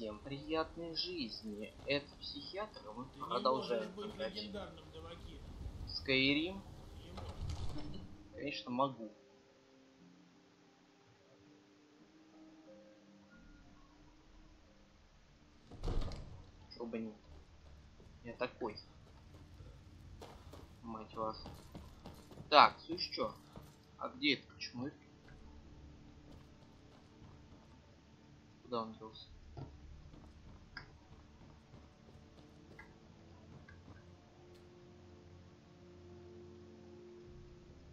Всем приятной жизни. Это психиатр, мы Ты продолжаем не быть легендарным, можешь. конечно, могу. Чтобы нет. Я такой. Мать вас. Так, слышь, чё? А где этот чмык? Куда он делся?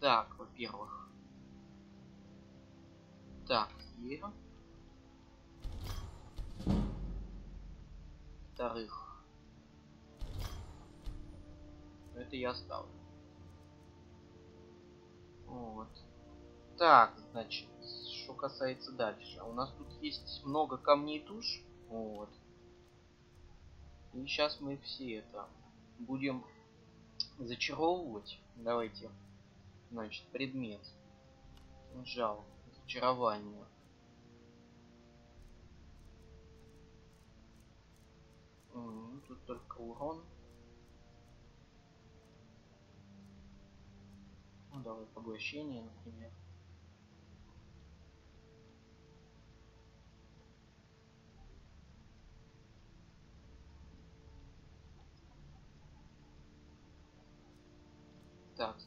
Так, во-первых. Так, Е. Вторых. Это я оставлю. Вот. Так, значит, что касается дальше. У нас тут есть много камней душ. Вот. И сейчас мы все это будем зачаровывать. Давайте. Значит, предмет. Жал. Зачарование. М, Тут только урон. Ну давай поглощение, например. Так,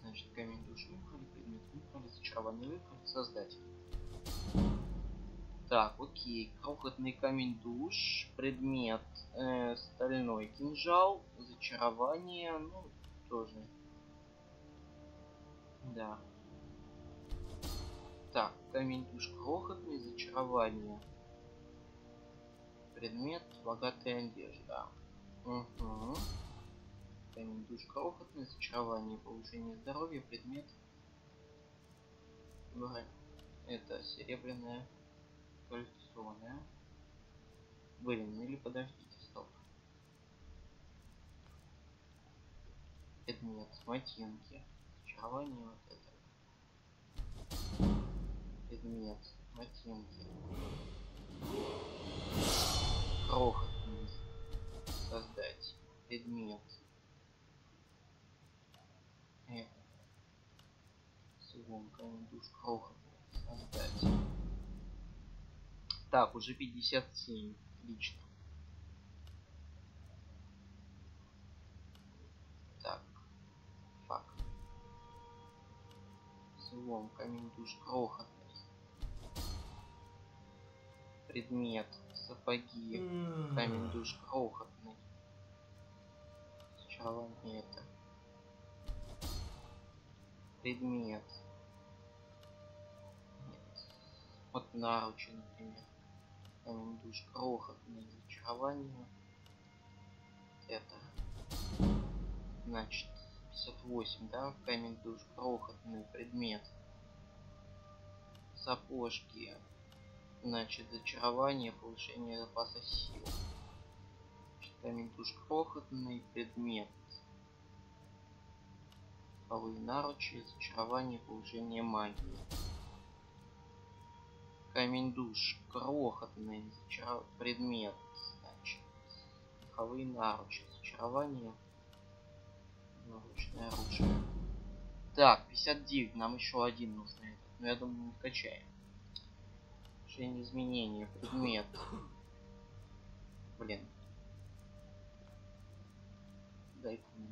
души выбрали, предмет выбрали, зачарованный выбрали, создать. Так, окей, крохотный камень душ, предмет, э, стальной кинжал, зачарование, ну, тоже. Да. Так, камень душ крохотный, зачарование. Предмет, богатая одежда. Угу. Камень душ крохотный, зачарование, повышение здоровья, предмет. Бра- Это серебряное да? Блин, или подождите, стоп. Предмет, ботинки. Зачарование вот это. Предмет, ботинки. Крохотный. Создать. Предмет. Это. Слон, камень душ. Так, уже 57. Отлично. Так. Фак. Слом, камень душ крохотный. Предмет. Сапоги. Камень душ крохотный. Сначала не это. Предмет. Нет. Вот наручи, например. Камень душ крохотный. Зачарование. Это. Значит, 58, да? Камень душ крохотный предмет. Сапожки. Значит, зачарование, повышение запаса сил. Камень душ крохотный предмет. Полые наручи, зачарование, повышение магии. Камень душ крохотный зачар- предмет. Значит, меховые наручи, зачарование, наручное оружие. Так, 59, нам еще один нужно этот. Но я думаю, мы качаем. Решение изменения, предмет. Блин. Дай-ка мне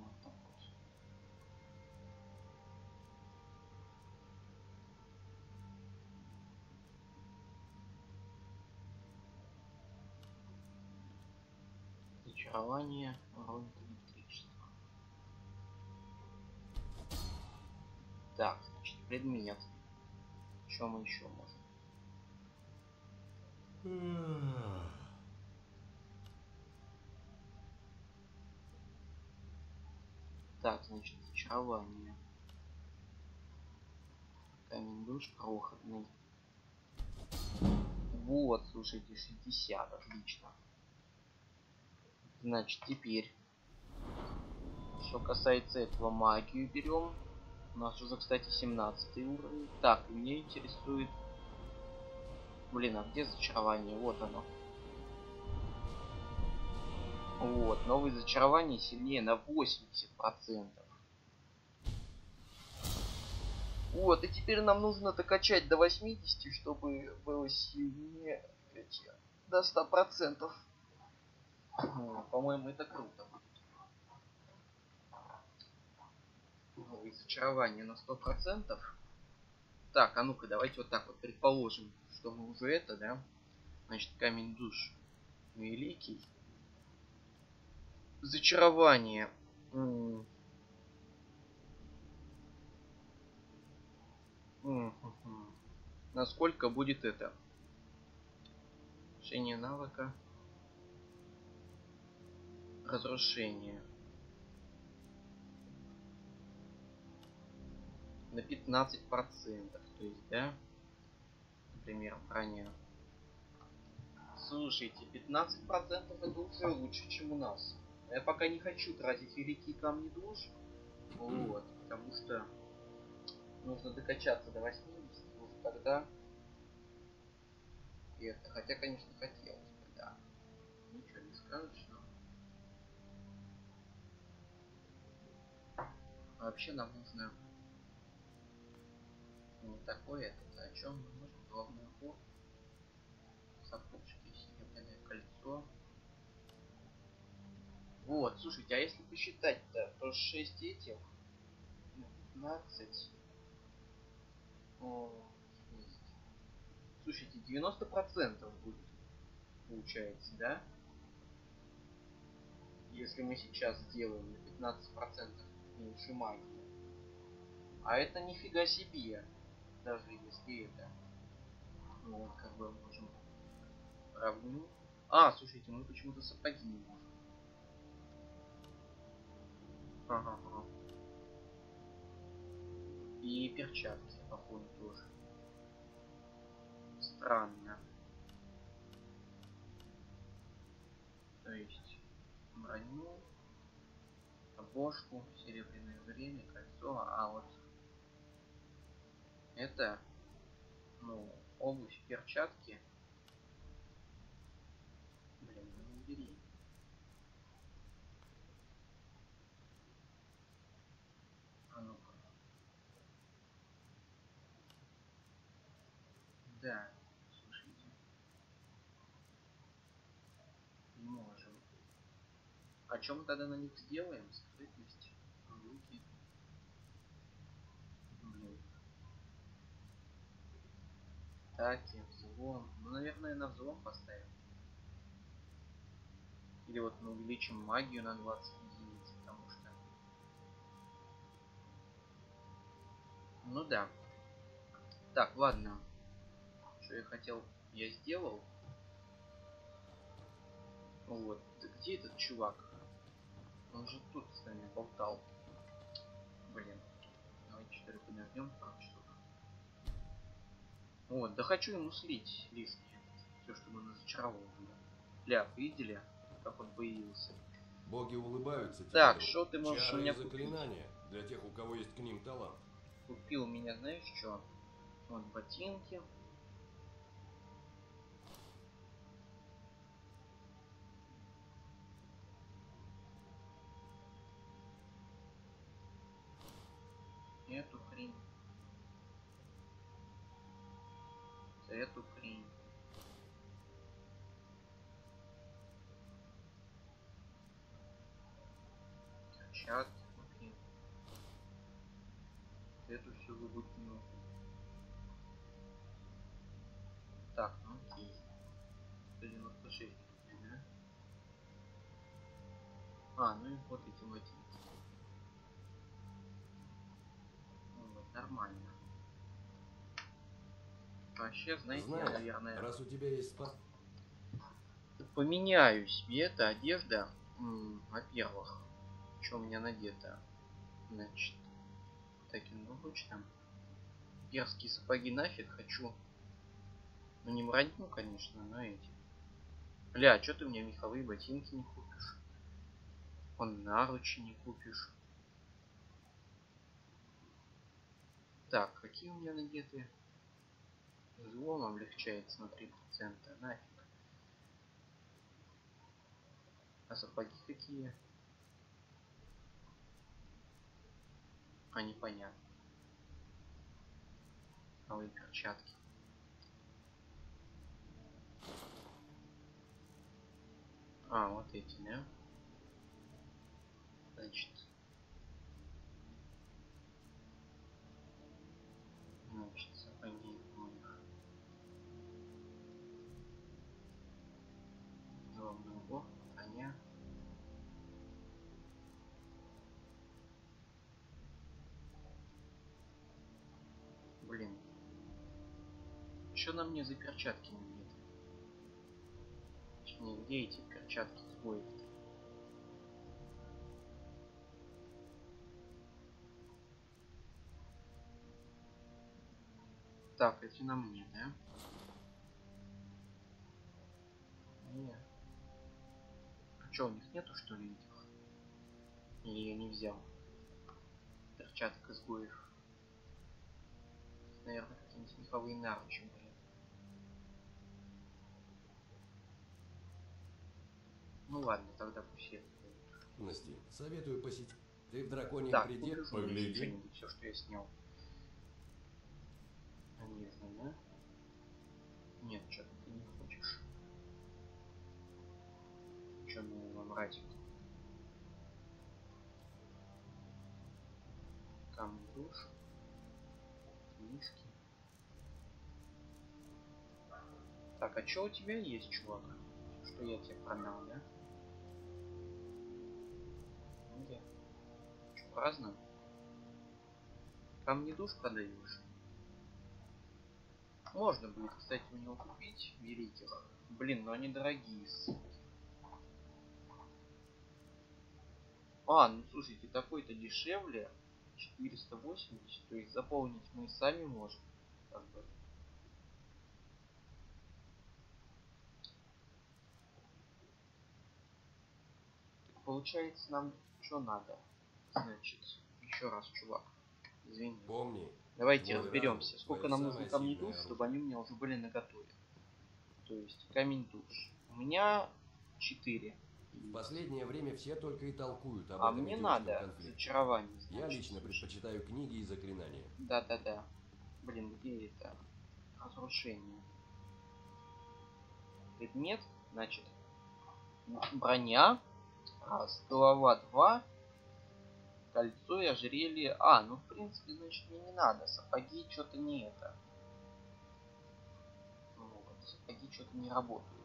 Зачарование, уронит электричество. Так, значит, предмет. Что мы еще можем? Так, значит, зачарование. Камень душ крохотный. Вот, слушайте, 60, отлично. Значит, теперь, что касается этого, магию берем. У нас уже, кстати, 17 уровень. Так, меня интересует... Блин, а где зачарование? Вот оно. Вот, новые зачарования сильнее на 80%. Вот, и теперь нам нужно докачать до 80, чтобы было сильнее до 100%. По-моему, это круто. Новые зачарования на 100%. Так, а ну-ка, давайте вот так вот предположим, что мы уже это, да? Значит, камень душ великий. Зачарование. М Насколько будет это? Решение навыка. Разрушение. На 15 процентов. То есть, да? Например, броня. Слушайте, 15 процентов это уже лучше, чем у нас. Я пока не хочу тратить великие камни душ. Вот, потому что нужно докачаться до 80 уже тогда. Это, хотя, конечно, хотелось бы, да. Ничего не скажешь, Вообще нам нужно не такое это, о чем нам нужен главный упор. Сапожки, серебряное кольцо. Вот, слушайте, а если посчитать-то, то 6 этих на 15 Слушайте, 90% будет, получается, да? Если мы сейчас сделаем на 15% меньше магии. А это нифига себе. Даже если это. Ну как бы можем равню. А, слушайте, мы почему-то сапоги не можем. Ага. И перчатки походу тоже. Странно. То есть броню, обошку, серебряное время, кольцо, а вот это, ну, обувь, перчатки. Блин, ну не бери. Да, слушайте. Не можем. А чем мы тогда на них сделаем? Скрытность, руки. Блин. Таки, взлом. Ну, наверное, на взлом поставим. Или вот мы увеличим магию на 20 единиц, потому что... Ну да. Так, ладно что я хотел, я сделал. Вот. Где этот чувак? Он же тут с нами болтал. Блин. Давайте ли подождем пару часов. Вот, да хочу ему слить лишнее. Все, чтобы он зачаровал было. Ля, видели, как он появился? Боги улыбаются тебе. Так, что ты можешь Чары у меня заклинания для тех, у кого есть к ним талант. Купил меня, знаешь что? Вот ботинки. Хрень. За эту хрень. Чат, окей. Эту все выкинул. Так, ну окей. 196, да? А, ну и вот эти мотивы. Нормально. Вообще, знаете, Знаю, я, наверное... Раз у тебя есть спас... Поменяю себе это одежда. Во-первых, что у меня надето? Значит, таким обычным. Перские сапоги нафиг хочу. Ну не броню, конечно, но эти. Бля, что ты мне меховые ботинки не купишь? Он наручи не купишь. Так, какие у меня надеты? Злом облегчается на 3%. Нафиг. А сапоги какие? А непонятно. А и перчатки. А, вот эти, да? Значит. Значит, сапоги у них. Дробный убор, броня. Блин. Что на мне за перчатки нет? Точнее, где эти перчатки сбоев? Так, эти на мне, да? Нет. А чё, у них нету что ли этих? Или я не взял? Перчаток изгоев. Наверное, какие-нибудь меховые наручи были. Ну ладно, тогда пусть. Насти, советую посетить. Ты в драконьем Так, Погляди. все, что я снял. Одежда, да? Нет, что-то ты не хочешь. Что мне вам брать? Камень душ. Книжки. Так, а что у тебя есть, чувак? Что я тебе продал, да? Где? Что, праздно? Камни душ продаешь? Можно будет, кстати, у него купить великих. Блин, но они дорогие, суки. А, ну слушайте, такой-то дешевле. 480, то есть заполнить мы сами можем. Как бы. Получается нам что надо? Значит, еще раз, чувак. Извини. Помни, Давайте разберемся, сколько нам нужно камней душ, чтобы они у меня уже были наготове. То есть камень душ. У меня 4. в последнее время все только и толкуют об А этом мне надо конфликте. зачарование. Я лично предпочитаю книги и заклинания. Да-да-да. Блин, где это? Разрушение. Предмет, значит, броня, раз, голова два, кольцо и ожерелье. А, ну в принципе, значит, мне не надо. Сапоги что-то не это. Вот, сапоги что-то не работают.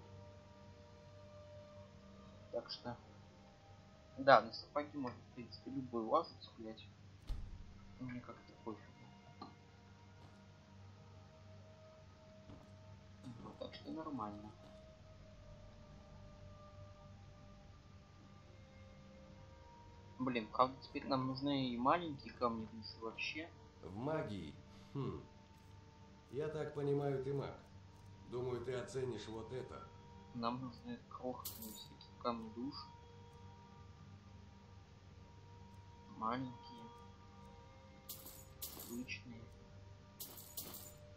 Так что, да, на сапоги можно, в принципе, любой лазу цеплять. Мне как-то пофигу. Вот, так что нормально. Блин, правда теперь нам нужны и маленькие камни души вообще. В магии. Хм. Я так понимаю, ты маг. Думаю, ты оценишь вот это. Нам нужны крохотные всякие камни душ. Маленькие. Обычные.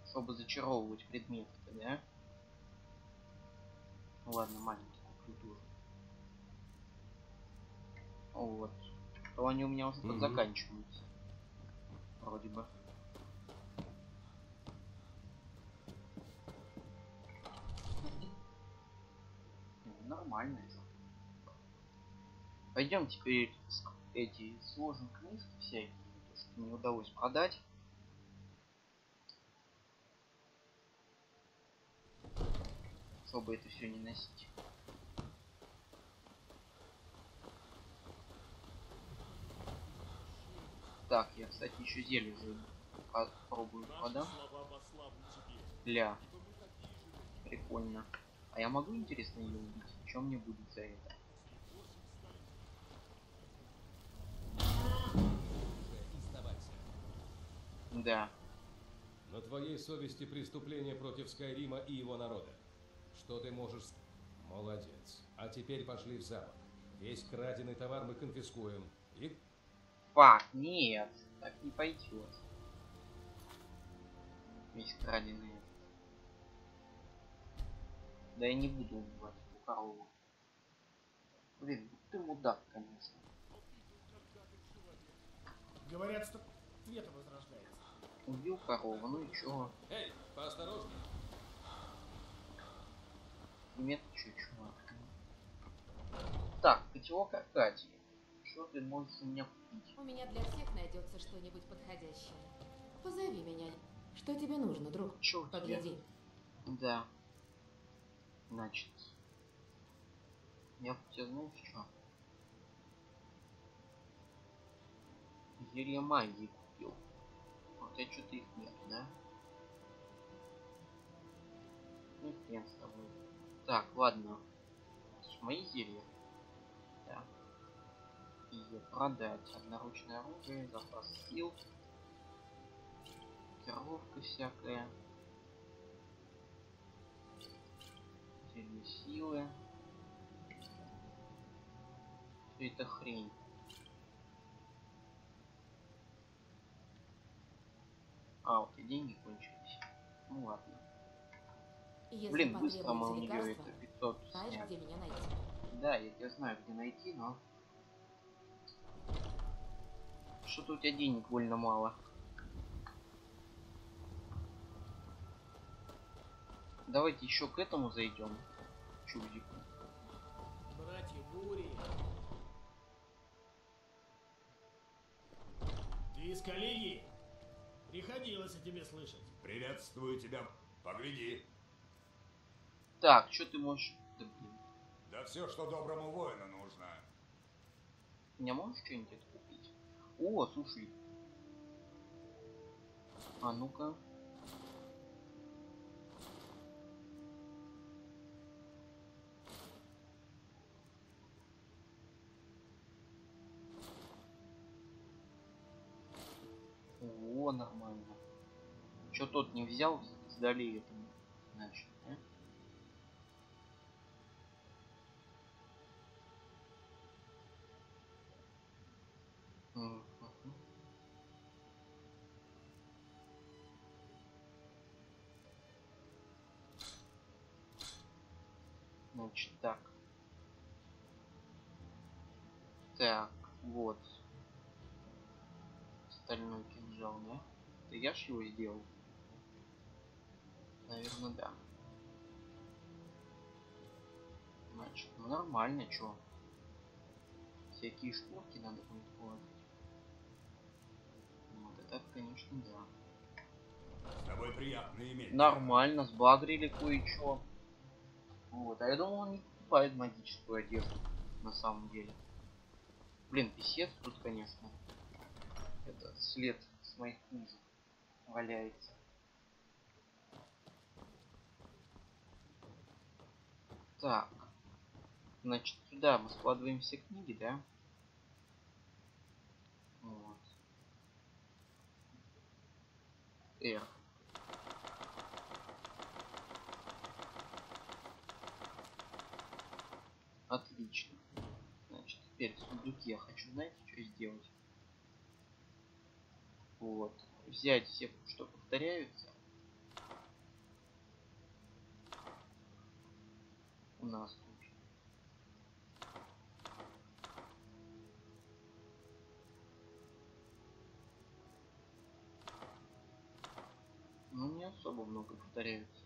Чтобы зачаровывать предметы, да? Ладно, маленькие куплю тоже. Вот. То они у меня уже Мгм. заканчиваются. Вроде бы. Ну, Нормально. Пойдем теперь эти сложные книжки всякие, то, что не удалось продать. Чтобы это все не носить. Так, я, кстати, еще зелье же попробую продам. Ля. Прикольно. А я могу, интересно, ее убить? Чем мне будет за это? Да. На твоей совести преступление против Скайрима и его народа. Что ты можешь... Молодец. А теперь пошли в замок. Весь краденый товар мы конфискуем. И Фак, нет. Так не пойдет. Весь краденый. Да я не буду убивать эту корову. Блин, ты мудак, конечно. Говорят, что цвета возрождается. Убил корову, ну и чё? Эй, поосторожней. Нет, чё, чувак. Так, котелок Аркадий. Что ты можешь у меня купить? У меня для всех найдется что-нибудь подходящее. Позови меня. Что тебе нужно, друг? Тебя? Погляди. Да. Значит. Я знаешь что? Зелье магии купил. Вот я что-то их нет, да? Ну хрен с тобой. Так, ладно. Это мои зелья. И продать одноручное оружие, запас сил. Кировка всякая. Зелье силы. Все это хрень. А, вот и деньги кончились. Ну ладно. Если Блин, быстро мы у нее это 500 знаешь, где меня найти. Да, я тебя знаю, где найти, но... Что-то у тебя денег больно мало. Давайте еще к этому зайдем. Чудику. Братья Бури. Ты из коллегии? Приходилось о тебе слышать. Приветствую тебя. Погляди. Так, что ты можешь... Да блин. Да все, что доброму воину нужно. Меня можешь что-нибудь? О, слушай. А ну-ка. О, нормально. Чё тот не взял, сдали этому, значит, Значит, так. Так, вот. Стальной кинжал, да? Это я ж его сделал? Наверное, да. Значит, ну нормально, чё? Всякие шкурки надо будет положить. Вот это, конечно, да. С тобой приятно иметь. Нормально, сбагрили кое-что. Вот, а я думал, он не покупает магическую одежду, на самом деле. Блин, писец тут, конечно. Это след с моих книжек валяется. Так. Значит, сюда мы складываем все книги, да? Вот. R. Отлично. Значит, теперь в сундуке я хочу, знаете, что сделать? Вот. Взять все, что повторяются. У нас тут. Ну, не особо много повторяются.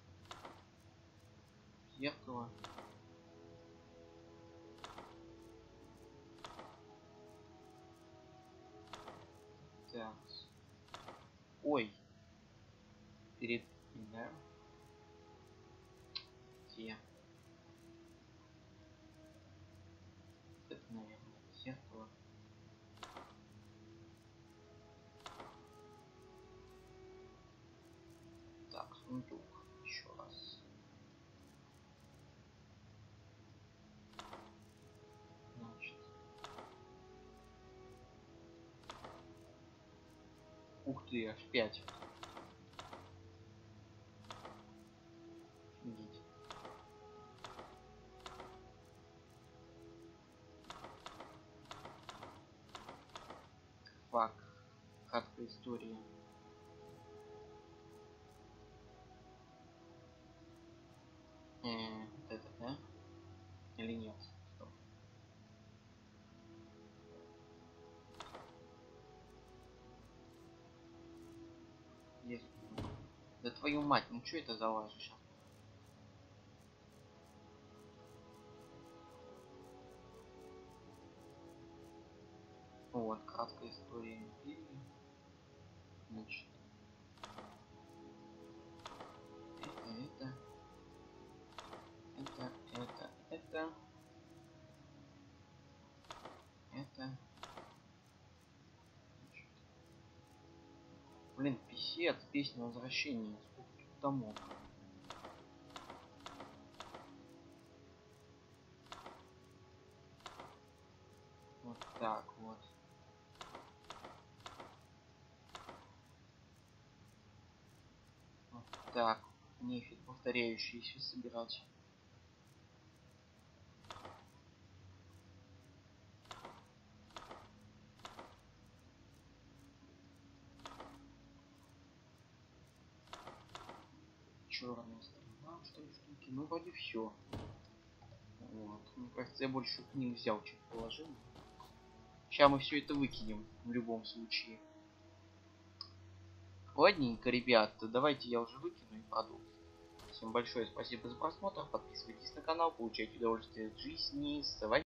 Зеркало. Сундук. Еще раз. Значит. Ух ты, аж 5. Офигеть. Фак. Краткая история. Твою мать, ну что это за лажа? Вот, краткая история империи. Значит. Это, это. Это, это, это. Это. Значит. Блин, писец, песня возвращения. Томов? Вот так вот. Вот так. Нефиг повторяющиеся собирать. Черная сторона, что ли, штуки? Ну, вроде все. Вот. Мне кажется, я больше книг взял, чем положил. Сейчас мы все это выкинем в любом случае. Ладненько, ребят, давайте я уже выкину и паду. Всем большое спасибо за просмотр, подписывайтесь на канал, получайте удовольствие от жизни, с вами